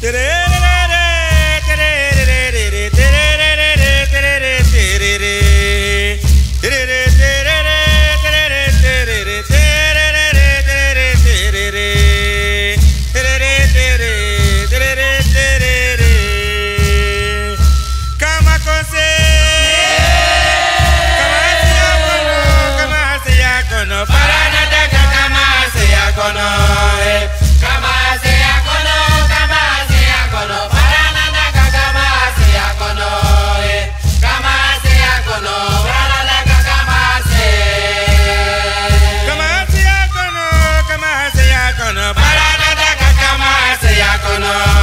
Tere Kama siya kono Paranataka kama sea kono.